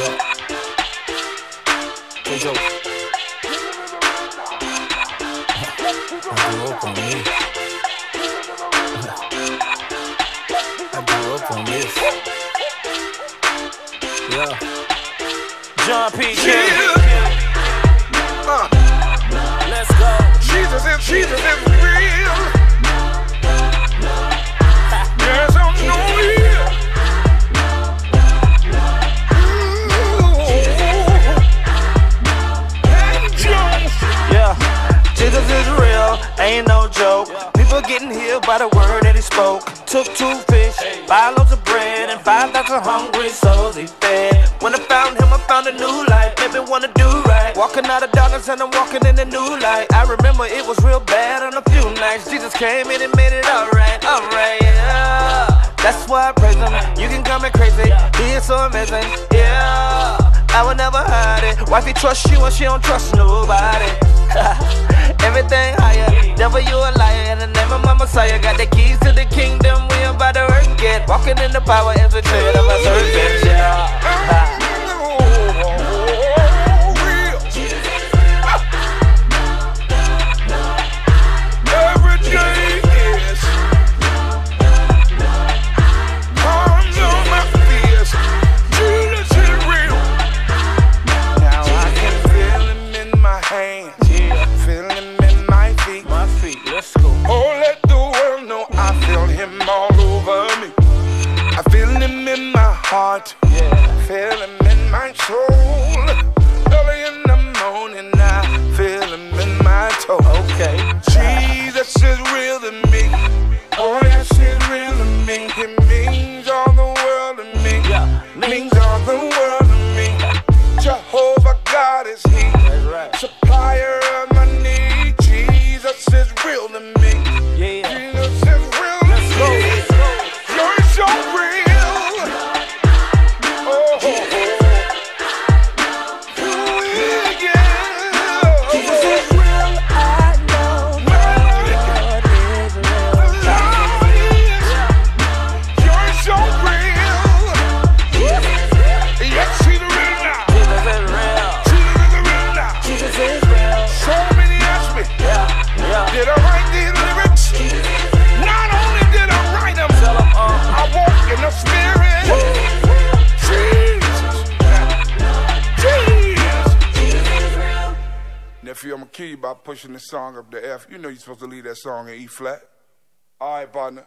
I grew up on this. I grew up on this. Yeah. John P. Uh, Let's go. Jesus is Jesus is no joke. People getting healed by the word that he spoke. Took two fish, five loaves of bread, and five thousand hungry souls he fed. When I found him, I found a new life. Maybe wanna do right. Walking out of darkness and I'm walking in the new light. I remember it was real bad on a few nights. Jesus came in and made it alright, alright, yeah. That's why I praise him. You can call me crazy, he is so amazing, yeah. I will never hide it. Wifey trust you and she don't trust nobody. Power, Yeah. feel him in my soul. Kill you by pushing the song up to F. You know you're supposed to leave that song in E flat. All right, partner.